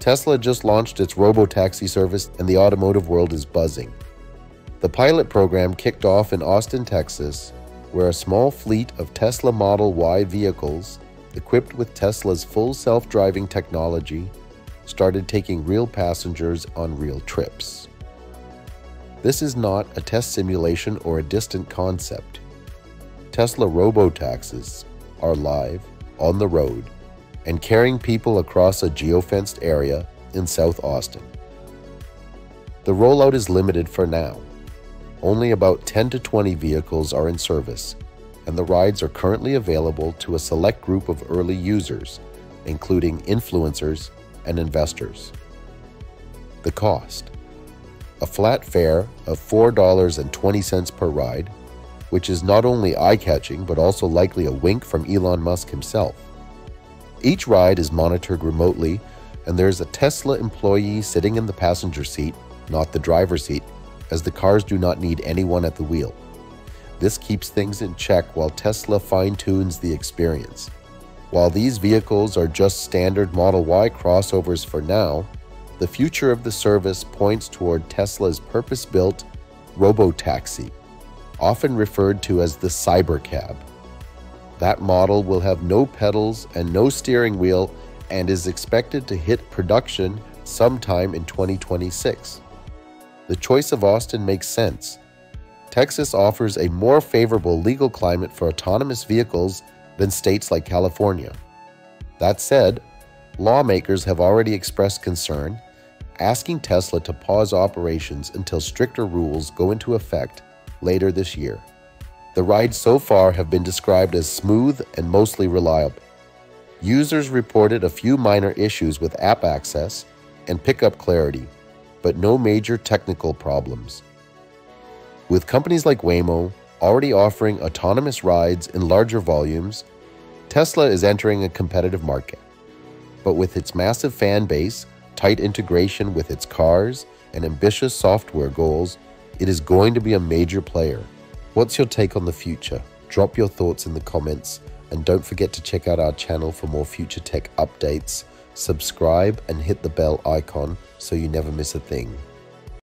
Tesla just launched its robo-taxi service and the automotive world is buzzing. The pilot program kicked off in Austin, Texas, where a small fleet of Tesla Model Y vehicles, equipped with Tesla's full self driving technology, started taking real passengers on real trips. This is not a test simulation or a distant concept. Tesla robo-taxis are live, on the road, and carrying people across a geofenced area in South Austin. The rollout is limited for now. Only about 10 to 20 vehicles are in service, and the rides are currently available to a select group of early users, including influencers and investors. The cost a flat fare of $4.20 per ride, which is not only eye catching but also likely a wink from Elon Musk himself. Each ride is monitored remotely, and there's a Tesla employee sitting in the passenger seat, not the driver's seat, as the cars do not need anyone at the wheel. This keeps things in check while Tesla fine tunes the experience. While these vehicles are just standard Model Y crossovers for now, the future of the service points toward Tesla's purpose built robo taxi, often referred to as the Cybercab. That model will have no pedals and no steering wheel and is expected to hit production sometime in 2026. The choice of Austin makes sense. Texas offers a more favorable legal climate for autonomous vehicles than states like California. That said, lawmakers have already expressed concern, asking Tesla to pause operations until stricter rules go into effect later this year. The rides so far have been described as smooth and mostly reliable. Users reported a few minor issues with app access and pickup clarity, but no major technical problems. With companies like Waymo already offering autonomous rides in larger volumes, Tesla is entering a competitive market. But with its massive fan base, tight integration with its cars, and ambitious software goals, it is going to be a major player. What's your take on the future? Drop your thoughts in the comments, and don't forget to check out our channel for more future tech updates. Subscribe and hit the bell icon so you never miss a thing.